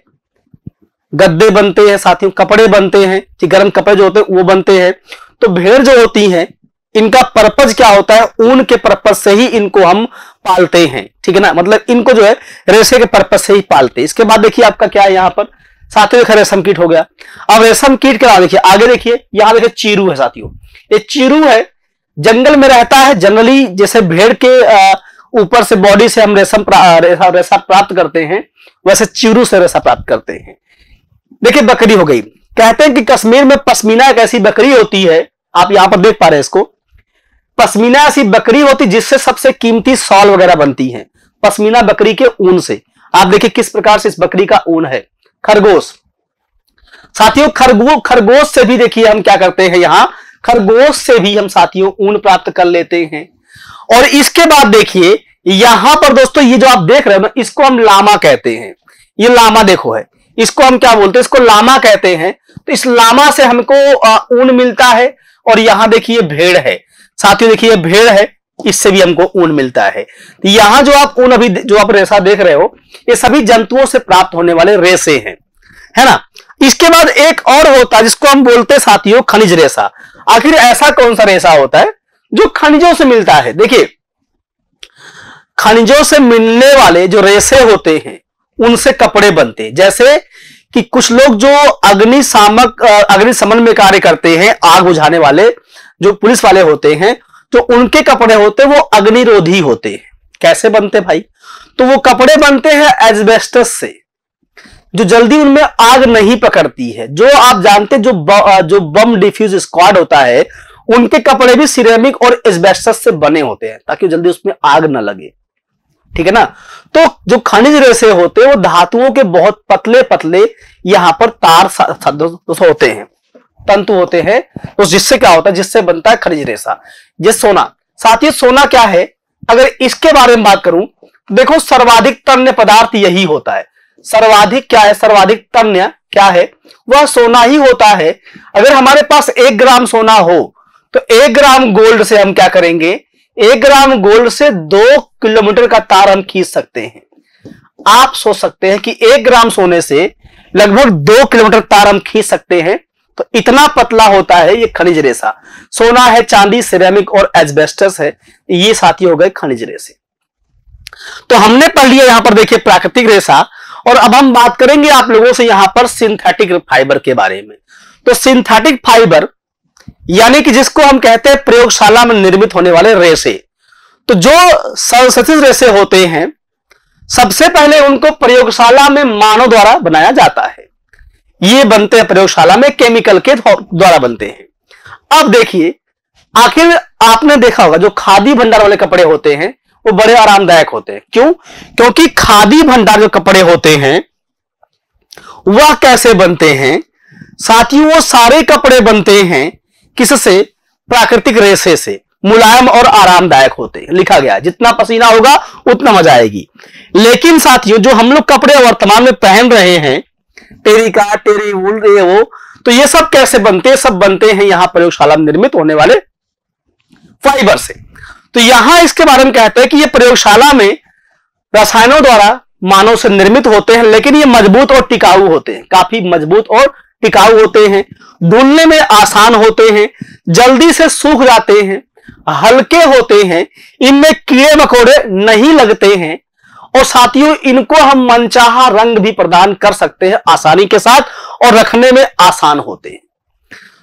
गद्दे बनते हैं, साथियों, कपड़े बनते हैं गर्म कपड़े जो होते हैं वो बनते हैं। तो भेड़ जो होती हैं इनका पर्पज क्या होता है? ऊन के पर्पज से ही इनको हम पालते हैं, ठीक है ना? मतलब इनको जो है, रेशे के पर्पज से ही पालते हैं। इसके बाद देखिए आपका क्या है यहाँ पर? साथियों देखा रेशम कीट हो गया। अब रेशम कीट के बाद देखिए, आगे देखिए, यहाँ देखिए चीरू है साथियों। ये चीरू है, जंगल में रहता है, जनरली जैसे भेड़ के ऊपर से बॉडी से हम रेशम रेशा रेशा प्राप्त करते हैं, वैसे चीरू से रेशा प्राप्त करते हैं। देखिए, बकरी हो गई। कहते हैं कि कश्मीर में पश्मीना एक ऐसी बकरी होती है, आप यहाँ पर देख पा रहे हैं इसको पश्मीना ऐसी बकरी होती जिससे सबसे कीमती सॉल वगैरह बनती है। पश्मीना बकरी के ऊन से। आप देखिए किस प्रकार से इस बकरी का ऊन है। खरगोश। साथियों खरगोश खरगोश से भी देखिए हम क्या करते हैं यहाँ। खरगोश से भी हम साथियों ऊन प्राप्त कर लेते हैं। और इसके बाद देखिए, यहाँ पर दोस्तों ये जो आप देख रहे हो इसको हम लामा कहते हैं। ये लामा देखो है। इसको हम क्या बोलते हैं? इसको लामा कहते हैं। तो इस लामा से हमको ऊन मिलता है और यहाँ देखिए भेड़ है। साथियों, देखिए भेड़ है, इससे भी हमको ऊन मिलता है। तो यहाँ जो आप ऊन अभी जो आप रेसा देख रहे हो, ये सभी जंतुओं से प्राप्त होने वाले रेसे हैं। है ना? इसके बाद एक और होता है, जिसको हम बोलते हैं साथियों, खनिज रेसा आखिर ऐसा कौन सा रेसा होता है जो खनिजों से मिलता है? देखिए, खनिजों से मिलने वाले जो रेसे होते हैं, उनसे कपड़े बनते हैं। जैसे कि कुछ लोग जो अग्निशामक अग्निशमन में कार्य करते हैं, आग बुझाने वाले जो पुलिस वाले होते हैं तो उनके कपड़े होते वो अग्निरोधी होते हैं। कैसे बनते भाई? तो वो कपड़े बनते हैं एजबेस्टस से जो जल्दी उनमें आग नहीं पकड़ती है। जो आप जानते जो ब, जो बम डिफ्यूज स्क्वाड होता है उनके कपड़े भी सिरेमिक और एस्बेस्टस से बने होते हैं ताकि जल्दी उसमें आग ना लगे। ठीक है ना? तो जो खनिज रेसे होते हैं वो धातुओं के बहुत पतले पतले यहाँ पर तार होते हैं। तंतु होते हैं तो जिससे क्या होता है, जिससे बनता है खनिज रेसा ये सोना। साथ ही सोना क्या है? अगर इसके बारे में बात करूँ, देखो सर्वाधिक तन्य पदार्थ यही होता है। सर्वाधिक क्या है? सर्वाधिक तन्य क्या है? वह सोना ही होता है। अगर हमारे पास एक ग्राम सोना हो तो एक ग्राम गोल्ड से हम क्या करेंगे? एक ग्राम गोल्ड से दो किलोमीटर का तार हम खींच सकते हैं। आप सोच सकते हैं कि एक ग्राम सोने से लगभग दो किलोमीटर तार हम खींच सकते हैं। तो इतना पतला होता है ये खनिज रेसा सोना है, चांदी सिरेमिक और एजबेस्टस है, ये साथी हो गए खनिज रेसे तो हमने पढ़ लिया यहाँ पर, देखिए, प्राकृतिक रेसा और अब हम बात करेंगे आप लोगों से यहाँ पर सिंथेटिक फाइबर के बारे में। तो सिंथेटिक फाइबर यानी कि जिसको हम कहते हैं प्रयोगशाला में निर्मित होने वाले रेसे तो जो संसथित रेसे होते हैं, सबसे पहले उनको प्रयोगशाला में मानव द्वारा बनाया जाता है। ये बनते हैं प्रयोगशाला में केमिकल के द्वारा बनते हैं। अब देखिए, आखिर आपने देखा होगा, जो खादी भंडार वाले कपड़े होते हैं, वो बड़े आरामदायक होते हैं। क्यों? क्योंकि खादी भंडार जो कपड़े होते हैं, वह कैसे बनते हैं? साथ ही वो सारे कपड़े बनते हैं किससे? प्राकृतिक रेसे से। मुलायम और आरामदायक होते हैं। लिखा गया जितना पसीना होगा, उतना मज़ा आएगी। लेकिन साथियों, जो हम लोग कपड़े वर्तमान में पहन रहे हैं टेरी का टेरी वूल ये वो। तो ये सब कैसे बनते हैं? सब बनते हैं यहाँ प्रयोगशाला में निर्मित होने वाले फाइबर से। तो यहाँ इसके बारे में कहते हैं कि ये प्रयोगशाला में रसायनों द्वारा मानव से निर्मित होते हैं, लेकिन ये मज़बूत और टिकाऊ होते हैं। काफ़ी मज़बूत और टिकाऊ होते हैं। धुलने में आसान होते हैं, जल्दी से सूख जाते हैं, हल्के होते हैं, इनमें कीड़े मकोड़े नहीं लगते हैं और साथियों, इनको हम मनचाहा रंग भी प्रदान कर सकते हैं आसानी के साथ और रखने में आसान होते हैं।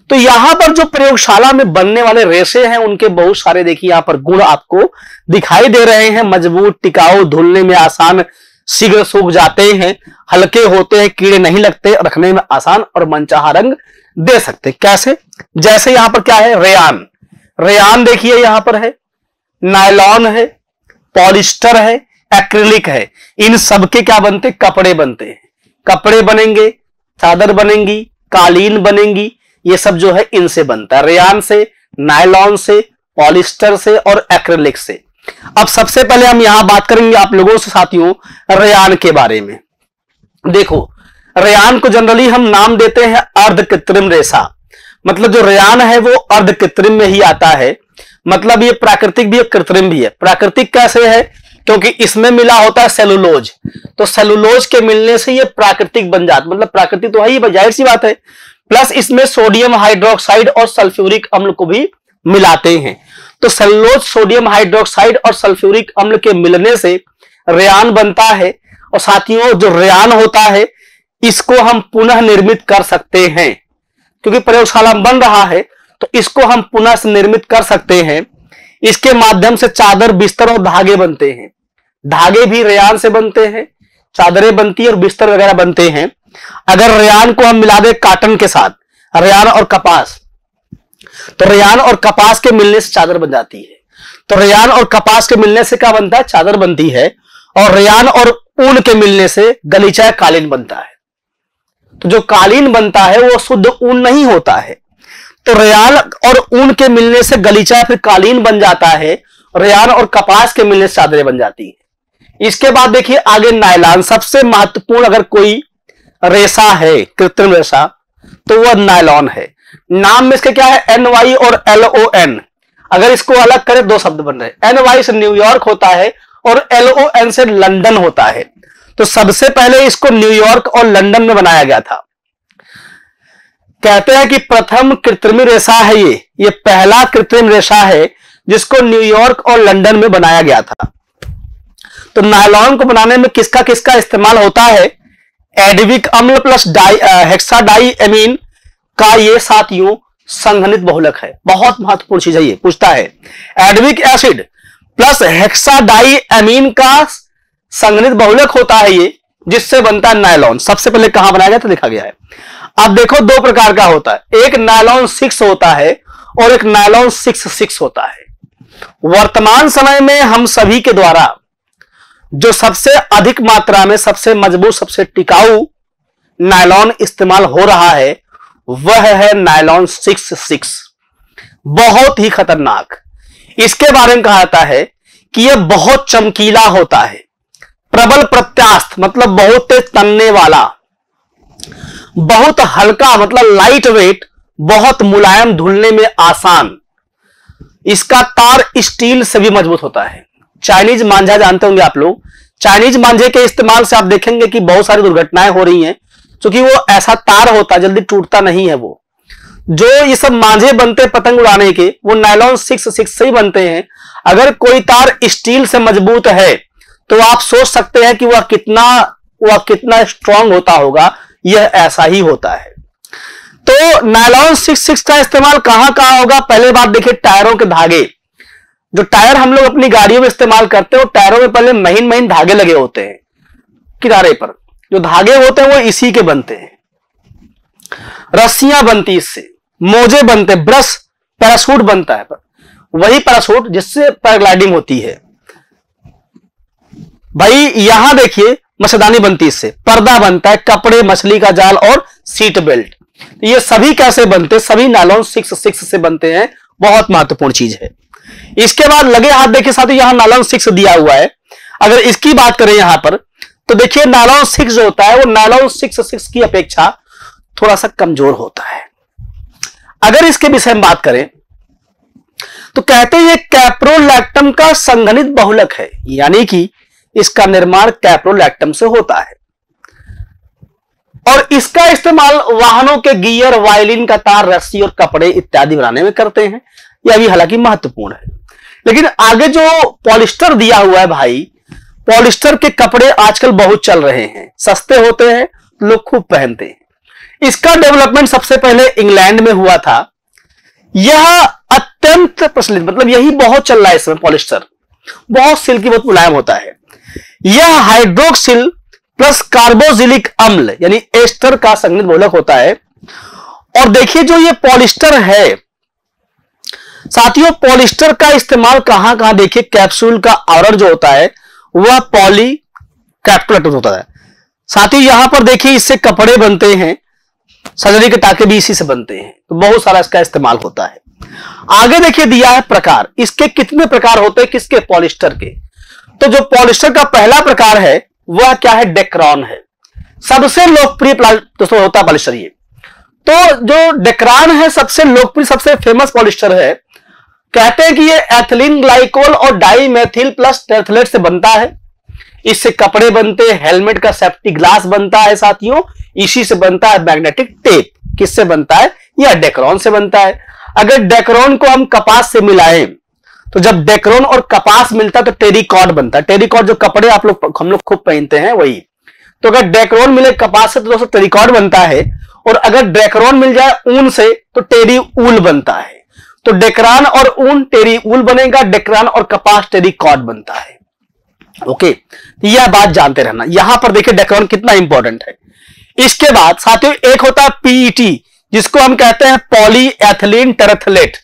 तो यहाँ पर जो प्रयोगशाला में बनने वाले रेसे हैं, उनके बहुत सारे देखिए यहाँ पर गुण आपको दिखाई दे रहे हैं। मज़बूत, टिकाऊ, धुलने में आसान, शीघ्र सूख जाते हैं, हल्के होते हैं, कीड़े नहीं लगते, रखने में आसान और मनचाहा रंग दे सकते कैसे? जैसे यहाँ पर क्या है? रेयान। रेयान देखिए यहाँ पर है, नायलॉन है, पॉलिस्टर है एक्रिलिक है। इन सबके क्या बनते? कपड़े बनते हैं। कपड़े बनेंगे, चादर बनेंगी, कालीन बनेंगी, ये सब जो है इनसे बनता है। रेयान से, नायलॉन से, पॉलिस्टर से और एक्रिलिक से। अब सबसे पहले हम यहाँ बात करेंगे आप लोगों से, साथियों, रेयान के बारे में। देखो, रेयान को जनरली हम नाम देते हैं अर्ध कृत्रिम रेशा। मतलब जो रेयान है, वो अर्ध कृत्रिम में ही आता है। मतलब ये प्राकृतिक भी है कृत्रिम भी है। प्राकृतिक कैसे है? क्योंकि इसमें मिला होता है सेलुलोज। तो सेलुलोज के मिलने से ये प्राकृतिक बन जाता मतलब प्राकृतिक तो है ही, ज़ाहिर सी बात है। प्लस इसमें सोडियम हाइड्रोक्साइड और सल्फ्यूरिक अम्ल को भी मिलाते हैं। तो सेलुलोज, सोडियम हाइड्रोक्साइड और सल्फ्यूरिक अम्ल के मिलने से रेयान बनता है। और साथियों, जो रेयान होता है, इसको हम पुनः निर्मित कर सकते हैं। क्योंकि प्रयोगशाला बन रहा है तो इसको हम पुनः निर्मित कर सकते हैं। इसके माध्यम से चादर बिस्तर और धागे बनते हैं। धागे भी रेयान से बनते हैं, चादरें बनती है और बिस्तर वगैरह बनते हैं। अगर रेयान को हम मिला दे काटन के साथ, रेयान और कपास तो रेयान और कपास के मिलने से चादर बन जाती है। तो रेयान और कपास के मिलने से क्या बनता है? चादर बनती है और रेयान और ऊन के मिलने से गलीचा कालीन बनता है। तो जो कालीन बनता है, वो शुद्ध ऊन नहीं होता है। तो रेयान और ऊन के मिलने से गलीचा फिर कालीन बन जाता है, रेयान और कपास के मिलने से चादरें बन जाती है। इसके बाद देखिए आगे नायलान, सबसे महत्वपूर्ण अगर कोई रेशा है, कृत्रिम रेशा तो वह नायलॉन है। नाम में इसके क्या है? एन वाई और एल ओ एन अगर इसको अलग करें, दो शब्द बन रहे एन वाई से न्यूयॉर्क होता है और एल ओ एन से लंदन होता है। तो सबसे पहले इसको न्यूयॉर्क और लंदन में बनाया गया था। कहते हैं कि प्रथम कृत्रिम रेशा है ये। ये पहला कृत्रिम रेशा है जिसको न्यूयॉर्क और लंदन में बनाया गया था। तो नायलॉन को बनाने में किसका किसका इस्तेमाल होता है? एडविक अम्ल plus di hexa die amine का ये साथियों संघनित बहुलक है। बहुत महत्वपूर्ण चीज़ है ये, पूछता है। Edvik acid plus hexa die amine का संघनित बहुलक होता है ये, जिससे बनता है नायलॉन। सबसे पहले कहाँ बनाया गया था? लिखा गया है। अब देखो दो प्रकार का होता है। एक नायलॉन सिक्स होता है और एक नायलॉन सिक्स सिक्स होता है। वर्तमान समय में हम सभी के द्वारा जो सबसे अधिक मात्रा में, सबसे मज़बूत, सबसे टिकाऊ नायलॉन इस्तेमाल हो रहा है, वह है नायलॉन सिक्स सिक्स। बहुत ही खतरनाक। इसके बारे में कहा जाता है कि यह बहुत चमकीला होता है। प्रबल प्रत्यास्थ मतलब बहुत तेज तनने वाला। बहुत हल्का मतलब लाइट वेट बहुत मुलायम धुलने में आसान। इसका तार स्टील से भी मज़बूत होता है। चाइनीज़ मांझा जानते होंगे आप लोग चाइनीज़ मांझे के इस्तेमाल से आप देखेंगे कि बहुत सारी दुर्घटनाएँ हो रही हैं क्योंकि वो ऐसा तार होता, जल्दी टूटता नहीं है वो। जो ये सब मांझे बनते पतंग उड़ाने के, वो नायलॉन सिक्स सिक्स से ही बनते हैं। अगर कोई तार स्टील से मज़बूत है तो आप सोच सकते हैं कि वह कितना वह कितना स्ट्रांग होता होगा, यह ऐसा ही होता है। तो नायलॉन सिक्स सिक्स का इस्तेमाल कहाँ कहाँ होगा? पहले बात देखिए टायरों के धागे। जो टायर हम लोग अपनी गाड़ियों में इस्तेमाल करते हैं टायरों में पहले महीन महीन धागे लगे होते हैं, किनारे पर। जो धागे होते हैं, वो इसी के बनते हैं। रस्सियाँ बनती इससे, मोजे बनते ब्रश पैरासूट बनता है। वही पैरासूट जिससे पैराग्लाइडिंग होती है। भाई, यहाँ देखिए मच्छरदानी बनती इससे। पर्दा बनता है, कपड़े, मछली का जाल और सीट बेल्ट। ये सभी कैसे बनते सभी नायलॉन सिक्स सिक्स से बनते हैं। बहुत महत्वपूर्ण चीज़ है। इसके बाद लगे हाथ देखिए साथ यहाँ नायलॉन सिक्स दिया हुआ है। अगर इसकी बात करें यहाँ पर तो देखिए नायलॉन सिक्स जो होता है, वो नायलॉन सिक्स सिक्स की अपेक्षा थोड़ा सा कमज़ोर होता है। अगर इसके विषय में बात करें तो कहते हैं कैप्रोलैक्टम का संघनित बहुलक है, यानी कि इसका निर्माण कैप्रोलैक्टम से होता है। और इसका इस्तेमाल वाहनों के गियर वायलिन का तार रस्सी और कपड़े इत्यादि बनाने में करते हैं। यह भी हालाँकि महत्वपूर्ण है। लेकिन आगे जो पॉलिस्टर दिया हुआ है भाई, पॉलिस्टर के कपड़े आजकल बहुत चल रहे हैं। सस्ते होते हैं, लोग खूब पहनते हैं। इसका डेवलपमेंट सबसे पहले इंग्लैंड में हुआ था। यह अत्यंत प्रचलित मतलब यही बहुत चल रहा है इसमें पॉलिस्टर। बहुत सिल्की बहुत मुलायम होता है। यह हाइड्रोक्सिल प्लस कार्बोजिलिक अम्ल, यानी एस्टर का संगीत बोलक होता है। और देखिए जो ये पॉलिस्टर है साथियों पॉलिस्टर का इस्तेमाल कहाँ कहाँ देखिए कैप्सूल का आवरण जो होता है, वह पॉली कैप्टोलेट होता है। साथ ही यहाँ पर देखिए, इससे कपड़े बनते हैं सर्जरी के टाके भी इसी से बनते हैं तो बहुत सारा इसका इस्तेमाल होता है। आगे देखिए, दिया है प्रकार, इसके कितने प्रकार होते हैं, किसके पॉलिस्टर के? तो जो पॉलिस्टर का पहला प्रकार है, वह क्या है डेक्रॉन है। सबसे लोकप्रिय दोस्तों, होता है पॉलिस्टर ये तो जो डेक्रान है, सबसे लोकप्रिय, सबसे फ़ेमस पॉलिस्टर है कहते हैं कि ये एथिलीन ग्लाइकोल और डाईमेथिल प्लस टेर्थलेट से बनता है। इससे कपड़े बनते हैं हेलमेट का सेफ्टी ग्लास बनता है साथियों। इसी से बनता है मैग्नेटिक टेप किससे बनता है? या डेक्रोन से बनता है। अगर डेक्रोन को हम कपास से मिलाएँ तो जब डेक्रोन और कपास मिलता तो टेरिकॉट बनता। है टेरिकॉट जो कपड़े आप लोग, हम लोग खूब पहनते हैं, वही। तो अगर डेक्रोन मिले कपास से तो दोस्तों टेरिकॉट बनता है। और अगर डेक्रोन मिल जाए ऊन से तो टेरी ऊल बनता है। तो डेक्रान और ऊन टेरी ऊल बनेगा, डेक्रान और कपास टेरी कॉड बनता है। ओके यह बात जानते रहना। यहाँ पर देखिए डेक्रान कितना इंपॉर्टेंट है। इसके बाद साथियों, एक होता है पीईटी जिसको हम कहते हैं पॉली एथिलीन टेरेथलेट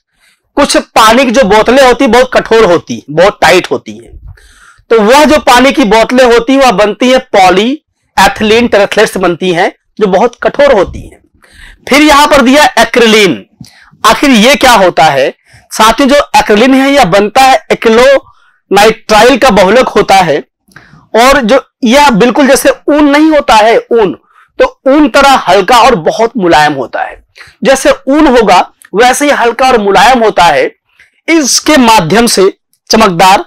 कुछ पानी की जो बोतलें होती, बहुत कठोर होती, बहुत टाइट होती है। तो वह जो पानी की बोतलें होती, वह बनती है पॉली एथलीन टेरेथलेट्स बनती हैं, जो बहुत कठोर होती हैं। फिर यहाँ पर दिया एक्रिलीन आखिर ये क्या होता है? साथ ही जो एक्रिलीन है, यह बनता है एक्लो नाइट्राइल का बहुलक होता है। और जो, यह बिल्कुल जैसे ऊन नहीं होता है, ऊन। तो ऊन तरह हल्का और बहुत मुलायम होता है। जैसे ऊन होगा, वैसे ही हल्का और मुलायम होता है। इसके माध्यम से चमकदार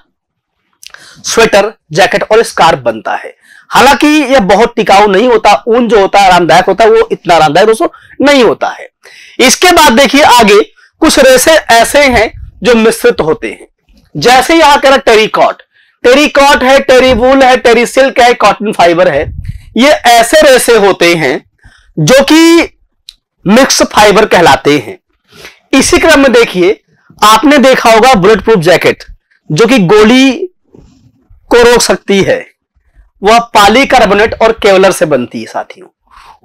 स्वेटर जैकेट और स्कार्फ बनता है। हालाँकि यह बहुत टिकाऊ नहीं होता, ऊन जो होता है आरामदायक होता है, वो इतना आरामदायक दोस्तों नहीं होता है। इसके बाद देखिए आगे कुछ रेसे ऐसे हैं जो मिश्रित होते हैं। जैसे यहाँ कह रहा टेरिकॉट टेरिकॉट है, टेरीवूल है, टेरीसिल्क है, कॉटन फाइबर है, ये ऐसे रेसे होते हैं जो कि मिक्स फाइबर कहलाते हैं। इसी क्रम में देखिए, आपने देखा होगा बुलेट प्रूफ जैकेट, जो कि गोली को रोक सकती है। वह पाली पॉलीकार्बोनेट और केवलर से बनती है, साथियों।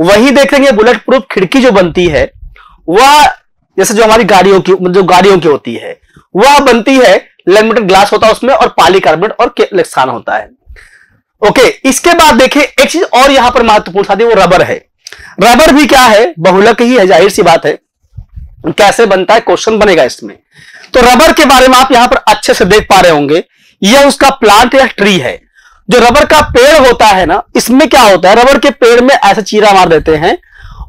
वही देखेंगे बुलेट प्रूफ खिड़की जो बनती है वह, जैसे जो हमारी गाड़ियों की, जो गाड़ियों की होती है, वह बनती है लेमिनेटेड ग्लास होता है उसमें और पॉलीकार्बोनेट और लेक्सान होता है। ओके इसके बाद देखिए, एक चीज़ और यहाँ पर महत्वपूर्ण साथी वो रबर है। रबर भी क्या है? बहुलक ही है, ज़ाहिर सी बात है। कैसे बनता है? क्वेश्चन बनेगा इसमें। तो रबर के बारे में आप यहाँ पर अच्छे से देख पा रहे होंगे। यह उसका प्लांट या ट्री है। जो रबर का पेड़ होता है ना, इसमें क्या होता है? रबर के पेड़ में ऐसे चीरा मार देते हैं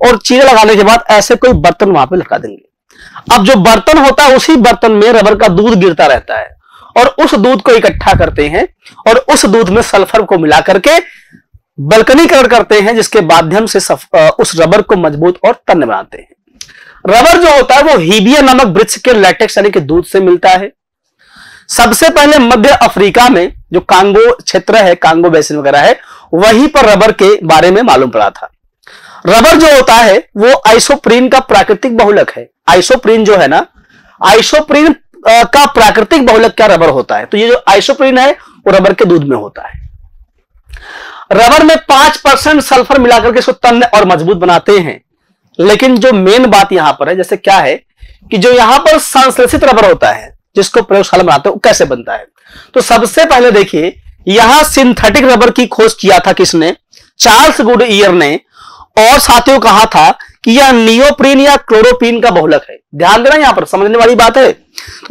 और चीरा लगाने के बाद ऐसे कोई बर्तन वहाँ पे लटका देंगे। अब जो बर्तन होता है उसी बर्तन में रबर का दूध गिरता रहता है। और उस दूध को इकट्ठा करते हैं और उस दूध में सल्फ़र को मिला करके बल्कनीकरण करते हैं जिसके माध्यम से सफ, उस रबर को मज़बूत और तन्य बनाते हैं। रबर जो होता है वो हीबिया नामक वृक्ष के लेटेक्स यानी कि दूध से मिलता है। सबसे पहले मध्य अफ्रीका में जो कांगो क्षेत्र है कांगो बेसिन वगैरह है वहीं पर रबर के बारे में मालूम पड़ा था। रबर जो होता है, वो आइसोप्रीन का प्राकृतिक बहुलक है। आइसोप्रीन जो है ना आइसोप्रीन का प्राकृतिक बहुलक क्या रबर होता है? तो ये जो आइसोप्रीन है, वो रबर के दूध में होता है। रबर में पाँच परसेंट सल्फ़र मिलाकर के इसको तन्य और मज़बूत बनाते हैं। लेकिन जो मेन बात यहाँ पर है, जैसे क्या है कि जो यहाँ पर संश्लेषित रबर होता है, जिसको प्रयोगशाला बनाते हैं, वो कैसे बनता है? तो सबसे पहले देखिए, यहाँ सिंथेटिक रबर की खोज किया था किसने? चार्ल्स गुड ईयर ने और साथियों, कहा था कि यह नियोप्रीन या क्लोरोप्रीन का बहुलक है। ध्यान देना यहाँ पर, समझने वाली बात है।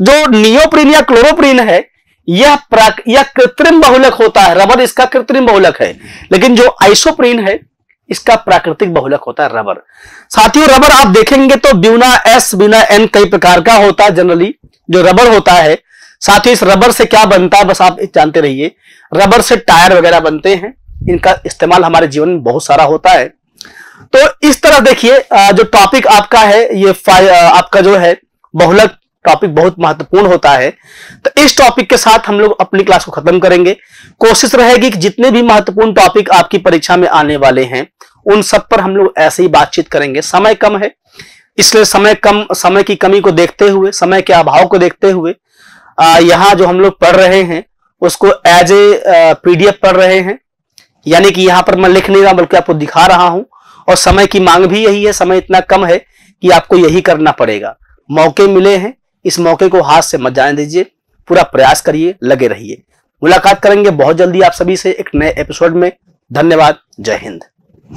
जो नियोप्रीन या क्लोरोप्रीन है, यह यह कृत्रिम बहुलक होता है। रबर इसका कृत्रिम बहुलक है। लेकिन जो आइसोप्रीन है, इसका प्राकृतिक बहुलक होता है रबर। साथियों, रबर आप देखेंगे तो ब्यूना एस बिना एन कई प्रकार का होता है जनरली जो रबर होता है। साथ ही इस रबर से क्या बनता है, बस आप जानते रहिए। रबर से टायर वगैरह बनते हैं। इनका इस्तेमाल हमारे जीवन में बहुत सारा होता है। तो इस तरह देखिए जो टॉपिक आपका है, ये आपका जो है, बहुलक टॉपिक बहुत महत्वपूर्ण होता है। तो इस टॉपिक के साथ हम लोग अपनी क्लास को खत्म करेंगे। कोशिश रहेगी कि जितने भी महत्वपूर्ण टॉपिक आपकी परीक्षा में आने वाले हैं, उन सब पर हम लोग ऐसे ही बातचीत करेंगे। समय कम है, इसलिए समय कम, समय की कमी को देखते हुए, समय के अभाव को देखते हुए यहाँ जो हम लोग पढ़ रहे हैं, उसको एज ए पीडीएफ पढ़ रहे हैं। यानी कि यहाँ पर मैं लिख नहीं रहा, बल्कि आपको दिखा रहा हूँ। और समय की मांग भी यही है, समय इतना कम है कि आपको यही करना पड़ेगा। मौके मिले हैं, इस मौके को हाथ से मत जाने दीजिए, पूरा प्रयास करिए, लगे रहिए। मुलाकात करेंगे बहुत जल्दी आप सभी से एक नए एपिसोड में। धन्यवाद, जय हिंद।